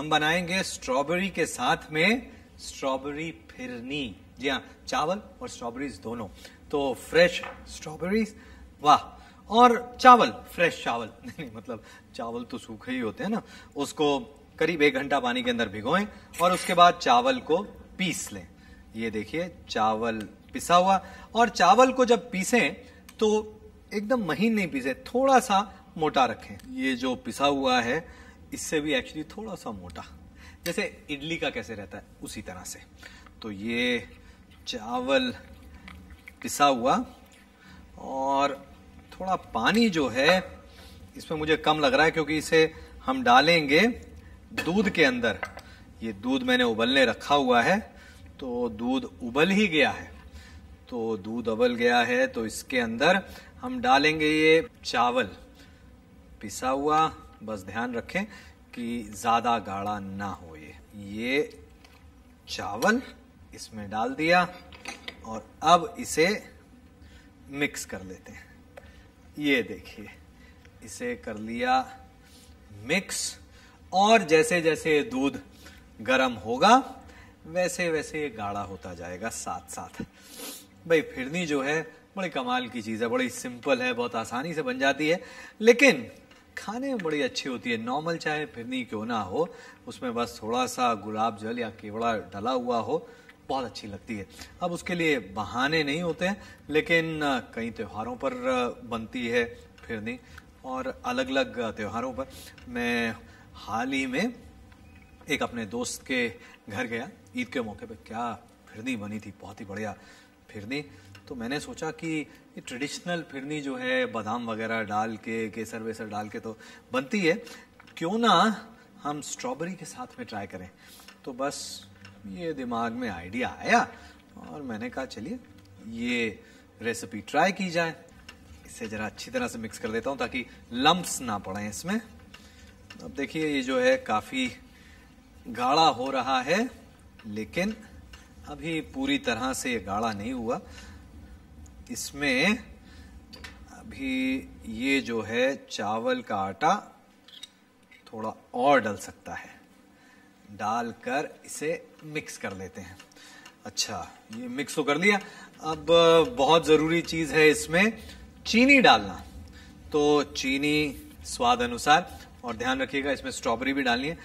हम बनाएँगे स्ट्रॉबेरी के साथ में स्ट्रॉबेरी फिरनी। जी हाँ चावल और स्ट्रॉबेरीज दोनों। तो फ्रेश स्ट्रॉबेरीज, वाह। और चावल, फ्रेश चावल। नहीं मतलब चावल तो सूखे ही होते हैं ना। उसको करीब एक घंटा पानी के अंदर भिगोएँ और उसके बाद चावल को पीस लें। ये देखिए, चावल पिसा हुआ। और चावल को जब पीसें तो एकदम महीन नहीं पीसे, थोड़ा सा मोटा रखें। ये जो पिसा हुआ है इससे भी एक्चुअली थोड़ा सा मोटा। जैसे इडली का कैसे रहता है, उसी तरह से। तो ये चावल पिसा हुआ और थोड़ा पानी जो है, इसमें मुझे कम लग रहा है क्योंकि इसे हम डालेंगे दूध के अंदर। ये दूध मैंने उबलने रखा हुआ है तो दूध उबल ही गया है। तो दूध उबल गया है तो इसके अंदर हम डालेंगे ये चावल। पिसा हुआ बस ध्यान रखें कि ज़्यादा गाढ़ा ना हो ये ये चावल इसमें डाल दिया और अब इसे मिक्स कर लेते हैं। ये देखिए, इसे कर लिया मिक्स और जैसे जैसे दूध गर्म होगा वैसे वैसे ये गाढ़ा होता जाएगा साथ साथ भाई, फिरनी जो है, बड़ी कमाल की चीज़ है, बड़ी सिंपल है, बहुत आसानी से बन जाती है। लेकिन खाने में बड़ी अच्छी होती है। नॉर्मल चाहे फिरनी क्यों ना हो, उसमें बस थोड़ा सा गुलाब जल या केवड़ा डला हुआ हो, बहुत अच्छी लगती है। अब उसके लिए बहाने नहीं होते हैं, लेकिन कई त्योहारों पर बनती है फिरनी। और अलग अलग त्योहारों पर मैं हाल ही में एक अपने दोस्त के घर गया। ईद के मौके पे क्या फिरनी बनी थी, बहुत ही बढ़िया फिरनी। तो मैंने सोचा कि ये ट्रेडिशनल फिरनी जो है, बादाम वगैरह डाल के, केसर वेसर डाल के तो बनती है। क्यों ना हम स्ट्रॉबेरी के साथ में ट्राई करें। तो बस ये दिमाग में आइडिया आया और मैंने कहा, चलिए, ये रेसिपी ट्राई की जाए। इसे जरा अच्छी तरह से मिक्स कर देता हूँ ताकि लम्ब्स ना पड़े इसमें। अब देखिए, ये जो है काफ़ी गाढ़ा हो रहा है, लेकिन अभी पूरी तरह से गाढ़ा नहीं हुआ। इसमें अभी ये जो है चावल का आटा थोड़ा और डल सकता है। डालकर इसे मिक्स कर लेते हैं। अच्छा ये मिक्स तो कर लिया। अब बहुत ज़रूरी चीज़ है इसमें चीनी डालना। तो चीनी स्वाद अनुसार, और ध्यान रखिएगा, इसमें स्ट्रॉबेरी भी डालनी है।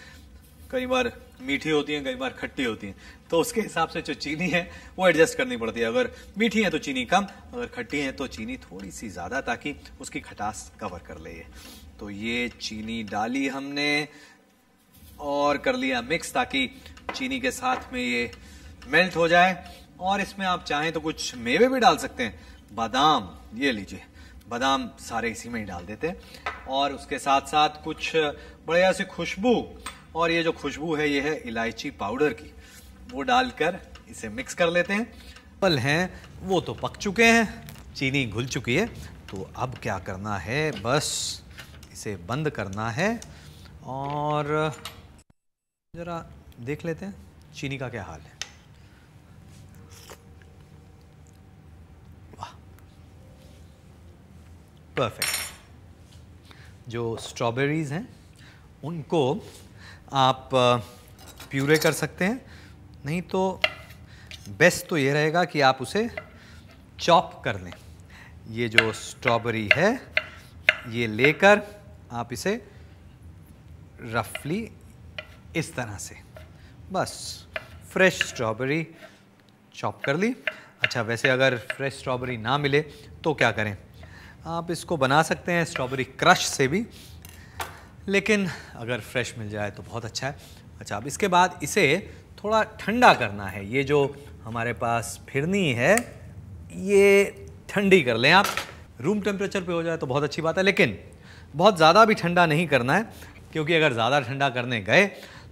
कई बार मीठी होती है, कई बार खट्टी होती है। तो उसके हिसाब से जो चीनी है, वो एडजस्ट करनी पड़ती है। अगर मीठी है तो चीनी कम, अगर खट्टी है तो चीनी थोड़ी सी ज़्यादा, ताकि उसकी खटास कवर कर ले। तो ये चीनी डाली हमने और कर लिया मिक्स, ताकि चीनी के साथ में ये मेल्ट हो जाए। और इसमें आप चाहें तो कुछ मेवे भी डाल सकते हैं। बादाम, ये लीजिए। बादाम सारे इसी में ही डाल देते हैं। और उसके साथ साथ कुछ बढ़िया सी खुशबू और ये जो खुशबू है, ये है इलायची पाउडर की। वो डालकर इसे मिक्स कर लेते हैं। फल हैं, वो तो पक चुके हैं। चीनी घुल चुकी है। तो अब क्या करना है? बस इसे बंद करना है और ज़रा देख लेते हैं चीनी का क्या हाल है। वाह। परफेक्ट जो स्ट्रॉबेरीज हैं, उनको आप प्यूरे कर सकते हैं। नहीं तो बेस्ट तो ये रहेगा कि आप उसे चॉप कर लें। ये जो स्ट्रॉबेरी है, ये लेकर आप इसे रफली इस तरह से, बस फ्रेश स्ट्रॉबेरी चॉप कर ली। अच्छा वैसे अगर फ्रेश स्ट्रॉबेरी ना मिले तो क्या करें? आप इसको बना सकते हैं स्ट्रॉबेरी क्रश से भी। लेकिन अगर फ्रेश मिल जाए तो बहुत अच्छा है। अच्छा अब इसके बाद इसे थोड़ा ठंडा करना है। ये जो हमारे पास फिरनी है, ये ठंडी कर लें आप। रूम टेम्परेचर पे हो जाए तो बहुत अच्छी बात है, लेकिन बहुत ज़्यादा भी ठंडा नहीं करना है, क्योंकि अगर ज़्यादा ठंडा करने गए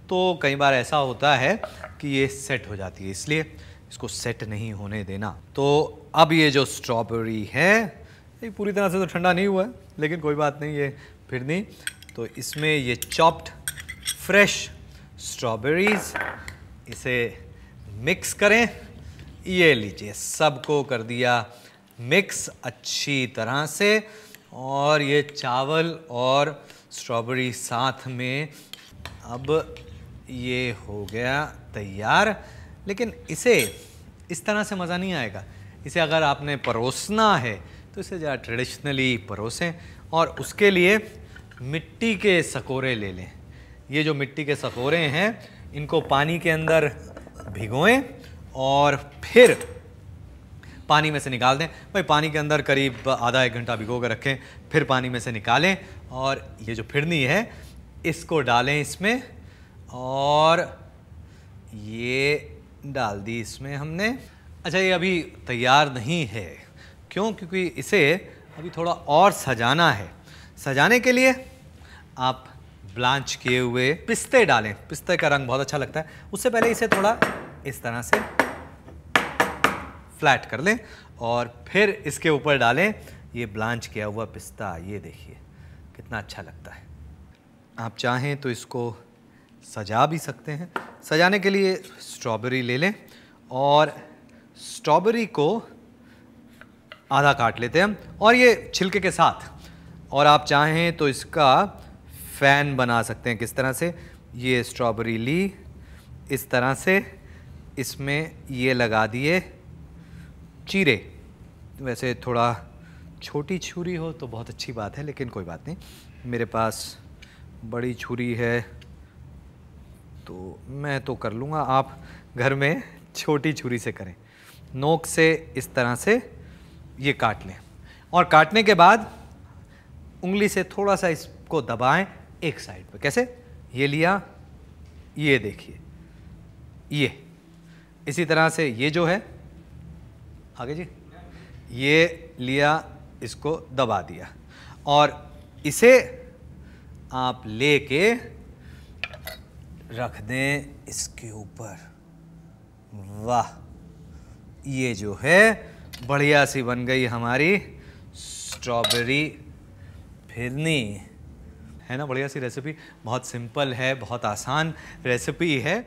तो कई बार ऐसा होता है कि ये सेट हो जाती है, इसलिए इसको सेट नहीं होने देना। तो अब ये जो स्ट्रॉबेरी है, ये पूरी तरह से तो ठंडा नहीं हुआ है, लेकिन कोई बात नहीं, ये फिर नहीं तो इसमें ये चॉप्ड फ्रेश स्ट्रॉबेरीज इसे मिक्स करें। ये लीजिए, सबको कर दिया मिक्स अच्छी तरह से। और ये चावल और स्ट्रॉबेरी साथ में अब ये हो गया तैयार। लेकिन इसे इस तरह से मज़ा नहीं आएगा। इसे अगर आपने परोसना है तो इसे ज़रा ट्रेडिशनली परोसें। और उसके लिए मिट्टी के सकोरे ले लें। ये जो मिट्टी के सकोरे हैं, इनको पानी के अंदर भिगोएँ और फिर पानी में से निकाल दें। भाई, पानी के अंदर करीब आधा एक घंटा भिगो कर रखें, फिर पानी में से निकालें और ये जो फिरनी है, इसको डालें इसमें और ये डाल दी इसमें हमने। अच्छा ये अभी तैयार नहीं है। क्यों? क्योंकि इसे अभी थोड़ा और सजाना है। सजाने के लिए आप ब्लांच किए हुए पिस्ते डालें। पिस्ते का रंग बहुत अच्छा लगता है। उससे पहले इसे थोड़ा इस तरह से फ्लैट कर लें और फिर इसके ऊपर डालें। ये ब्लांच किया हुआ पिस्ता, ये देखिए, कितना अच्छा लगता है। आप चाहें तो इसको सजा भी सकते हैं। सजाने के लिए स्ट्रॉबेरी ले लें और स्ट्रॉबेरी को आधा काट लेते हैं। हम और ये छिलके के साथ। और आप चाहें तो इसका फ़ैन बना सकते हैं किस तरह से? ये स्ट्रॉबेरी ली इस तरह से इसमें ये लगा दिए चीरे। वैसे थोड़ा छोटी छुरी हो तो बहुत अच्छी बात है, लेकिन कोई बात नहीं। मेरे पास बड़ी छुरी है तो मैं तो कर लूँगा। आप घर में छोटी छुरी से करें। नोक से इस तरह से ये काट लें। और काटने के बाद उंगली से थोड़ा सा इसको दबाएँ। एक साइड पे कैसे? ये लिया, ये देखिए। ये। इसी तरह से ये जो है, आगे जी। ये लिया, इसको दबा दिया। और इसे आप लेके रख दें इसके ऊपर। वाह! ये जो है, बढ़िया सी बन गई हमारी स्ट्रॉबेरी फिरनी। है ना? बढ़िया सी रेसिपी बहुत सिंपल है बहुत आसान रेसिपी है।